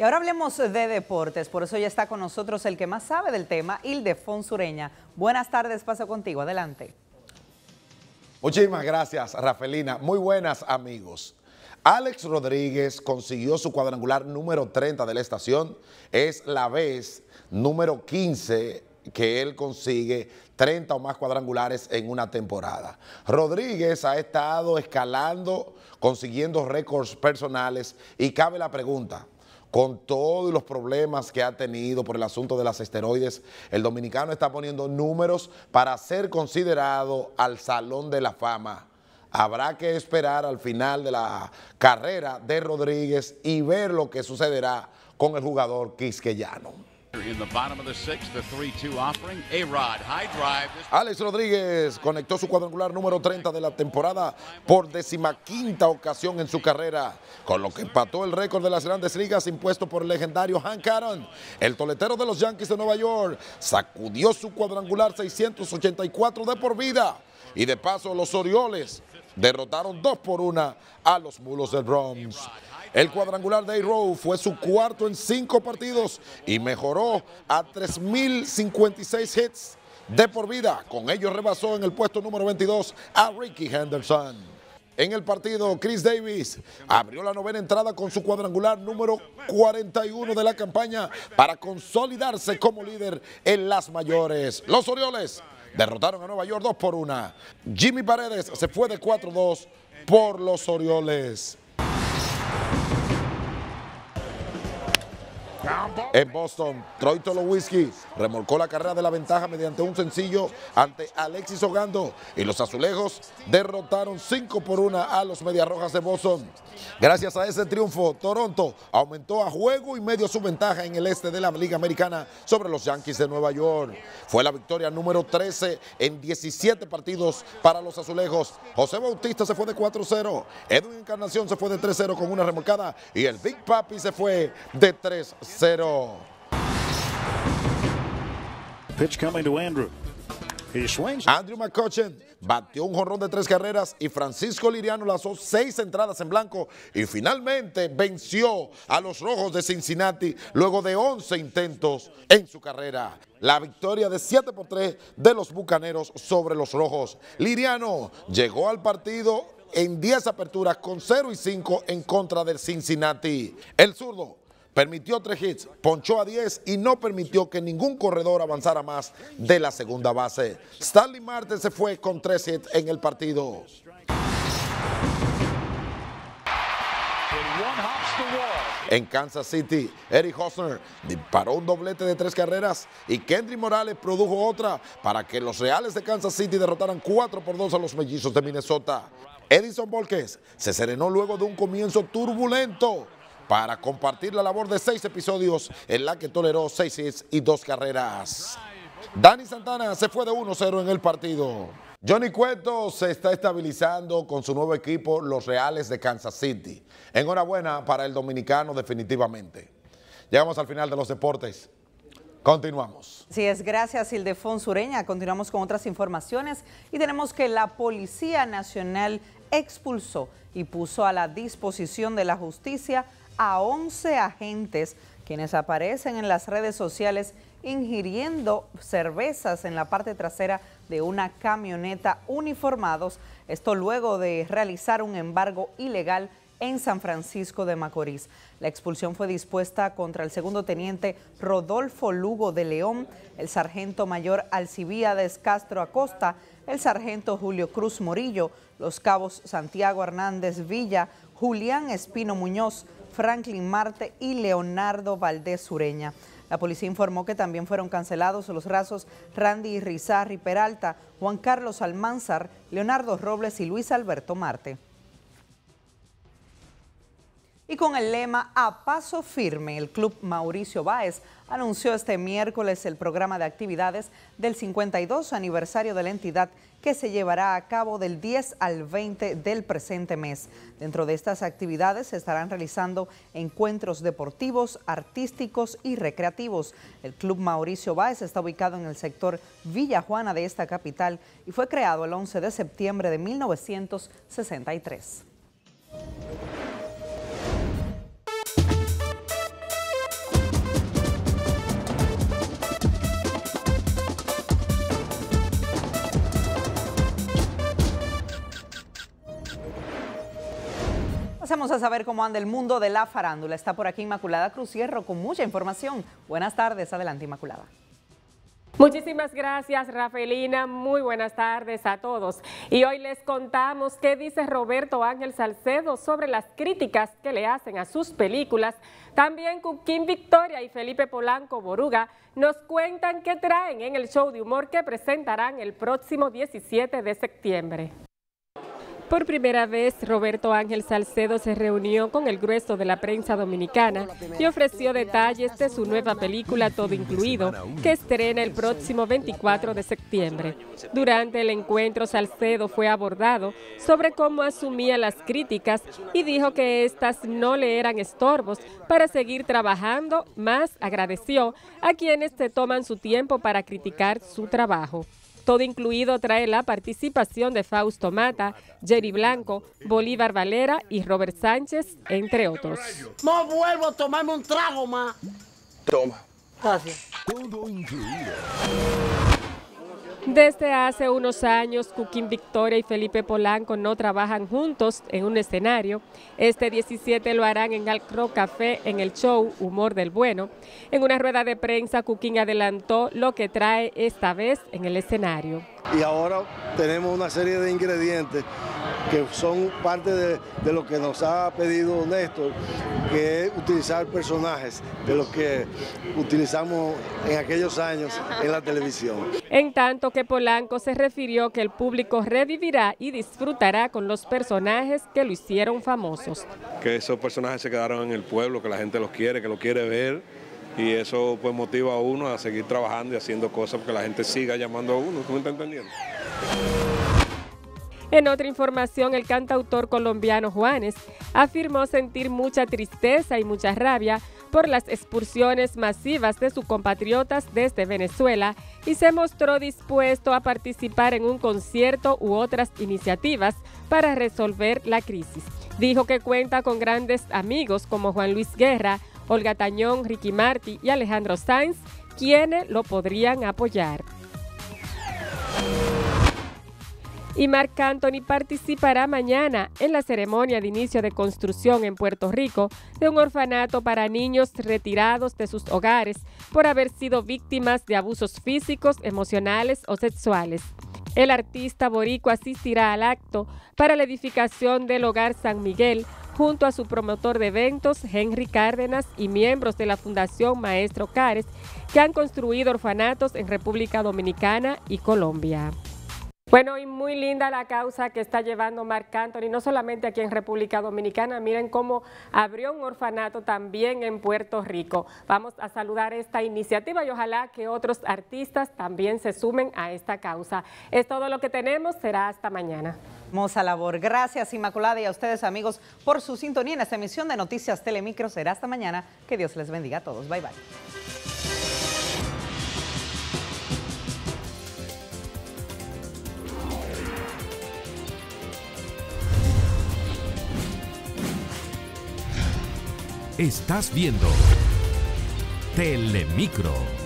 Y ahora hablemos de deportes, por eso ya está con nosotros el que más sabe del tema, Ildefón Sureña. Buenas tardes, paso contigo, adelante. Muchísimas gracias, Rafelina. Muy buenas, amigos. Alex Rodríguez consiguió su cuadrangular número 30 de la estación. Es la vez número 15 que él consigue 30 o más cuadrangulares en una temporada. Rodríguez ha estado escalando, consiguiendo récords personales y cabe la pregunta, con todos los problemas que ha tenido por el asunto de las esteroides, el dominicano está poniendo números para ser considerado al Salón de la Fama. Habrá que esperar al final de la carrera de Rodríguez y ver lo que sucederá con el jugador quisqueyano. Alex Rodríguez conectó su cuadrangular número 30 de la temporada por decimaquinta ocasión en su carrera, con lo que empató el récord de las grandes ligas impuesto por el legendario Hank Aaron. El toletero de los Yankees de Nueva York sacudió su cuadrangular 684 de por vida. Y de paso los Orioles derrotaron dos por una a los Mulos del Bronx. El cuadrangular de A-Row fue su cuarto en cinco partidos y mejoró a 3.056 hits de por vida. Con ello rebasó en el puesto número 22 a Ricky Henderson. En el partido, Chris Davis abrió la novena entrada con su cuadrangular número 41 de la campaña para consolidarse como líder en las mayores. Los Orioles derrotaron a Nueva York 2 por 1. Jimmy Paredes se fue de 4-2 por los Orioles. En Boston, Troy Tolowisky remolcó la carrera de la ventaja mediante un sencillo ante Alexis Ogando y los azulejos derrotaron 5 por 1 a los Mediarrojas de Boston. Gracias a ese triunfo, Toronto aumentó a juego y medio su ventaja en el este de la Liga Americana sobre los Yankees de Nueva York. Fue la victoria número 13 en 17 partidos para los azulejos. José Bautista se fue de 4-0, Edwin Encarnación se fue de 3-0 con una remolcada y el Big Papi se fue de 3-0. Pitch coming to Andrew. Andrew McCutcheon batió un jorrón de tres carreras y Francisco Liriano lanzó seis entradas en blanco y finalmente venció a los Rojos de Cincinnati luego de 11 intentos en su carrera. La victoria de 7 por 3 de los Bucaneros sobre los Rojos. Liriano llegó al partido en 10 aperturas con 0 y 5 en contra del Cincinnati. El zurdo permitió tres hits, ponchó a 10 y no permitió que ningún corredor avanzara más de la segunda base. Stanley Marte se fue con tres hits en el partido. En Kansas City, Eric Hosner disparó un doblete de tres carreras y Kendry Morales produjo otra para que los Reales de Kansas City derrotaran 4 por 2 a los Mellizos de Minnesota. Edison Volquez se serenó luego de un comienzo turbulento para compartir la labor de seis episodios en la que toleró seis hits y dos carreras. Dani Santana se fue de 1-0 en el partido. Johnny Cueto se está estabilizando con su nuevo equipo, los Reales de Kansas City. Enhorabuena para el dominicano definitivamente. Llegamos al final de los deportes. Continuamos. Sí, es gracias Ildefón Sureña. Continuamos con otras informaciones y tenemos que la Policía Nacional expulsó y puso a la disposición de la justicia a 11 agentes quienes aparecen en las redes sociales ingiriendo cervezas en la parte trasera de una camioneta uniformados, esto luego de realizar un embargo ilegal en San Francisco de Macorís. La expulsión fue dispuesta contra el segundo teniente Rodolfo Lugo de León, el sargento mayor Alcibíades Castro Acosta, el sargento Julio Cruz Morillo, los cabos Santiago Hernández Villa, Julián Espino Muñoz, Franklin Marte y Leonardo Valdés Sureña. La policía informó que también fueron cancelados los rasos Randy Rizarri Peralta, Juan Carlos Almanzar, Leonardo Robles y Luis Alberto Marte. Y con el lema A Paso Firme, el Club Mauricio Báez anunció este miércoles el programa de actividades del 52 aniversario de la entidad que se llevará a cabo del 10 al 20 del presente mes. Dentro de estas actividades se estarán realizando encuentros deportivos, artísticos y recreativos. El Club Mauricio Báez está ubicado en el sector Villa Juana de esta capital y fue creado el 11 de septiembre de 1963. Vamos a saber cómo anda el mundo de la farándula. Está por aquí Inmaculada Cruz Hierro con mucha información. Buenas tardes, adelante Inmaculada. Muchísimas gracias, Rafaelina. Muy buenas tardes a todos. Y hoy les contamos qué dice Roberto Ángel Salcedo sobre las críticas que le hacen a sus películas. También Kim Victoria y Felipe Polanco Boruga nos cuentan qué traen en el show de humor que presentarán el próximo 17 de septiembre. Por primera vez, Roberto Ángel Salcedo se reunió con el grueso de la prensa dominicana y ofreció detalles de su nueva película Todo Incluido, que estrena el próximo 24 de septiembre. Durante el encuentro, Salcedo fue abordado sobre cómo asumía las críticas y dijo que éstas no le eran estorbos para seguir trabajando, más agradeció a quienes se toman su tiempo para criticar su trabajo. Todo incluido trae la participación de Fausto Mata, Jerry Blanco, Bolívar Valera y Robert Sánchez, entre otros. No vuelvo a tomarme un trago más. Toma. Gracias. Todo incluido. Desde hace unos años, Cuquín Victoria y Felipe Polanco no trabajan juntos en un escenario. Este 17 lo harán en Alcro Café en el show Humor del Bueno. En una rueda de prensa, Cuquín adelantó lo que trae esta vez en el escenario. Y ahora tenemos una serie de ingredientes que son parte de, de lo que nos ha pedido Néstor, que es utilizar personajes de los que utilizamos en aquellos años en la televisión. En tanto que Polanco se refirió que el público revivirá y disfrutará con los personajes que lo hicieron famosos. Que esos personajes se quedaron en el pueblo, que la gente los quiere, que los quiere ver y eso pues motiva a uno a seguir trabajando y haciendo cosas porque la gente siga llamando a uno, ¿tú me estás entendiendo? En otra información, el cantautor colombiano Juanes afirmó sentir mucha tristeza y mucha rabia por las expulsiones masivas de sus compatriotas desde Venezuela y se mostró dispuesto a participar en un concierto u otras iniciativas para resolver la crisis. Dijo que cuenta con grandes amigos como Juan Luis Guerra, Olga Tañón, Ricky Marti y Alejandro Sainz, quienes lo podrían apoyar. Y Marc Anthony participará mañana en la ceremonia de inicio de construcción en Puerto Rico de un orfanato para niños retirados de sus hogares por haber sido víctimas de abusos físicos, emocionales o sexuales. El artista borico asistirá al acto para la edificación del Hogar San Miguel junto a su promotor de eventos, Henry Cárdenas, y miembros de la Fundación Maestro Cares, que han construido orfanatos en República Dominicana y Colombia. Bueno, y muy linda la causa que está llevando Marc Anthony, no solamente aquí en República Dominicana, miren cómo abrió un orfanato también en Puerto Rico. Vamos a saludar esta iniciativa y ojalá que otros artistas también se sumen a esta causa. Es todo lo que tenemos, será hasta mañana. Hermosa labor. Gracias, Inmaculada, y a ustedes, amigos, por su sintonía en esta emisión de Noticias Telemicro. Será hasta mañana. Que Dios les bendiga a todos. Bye, bye. Estás viendo Telemicro.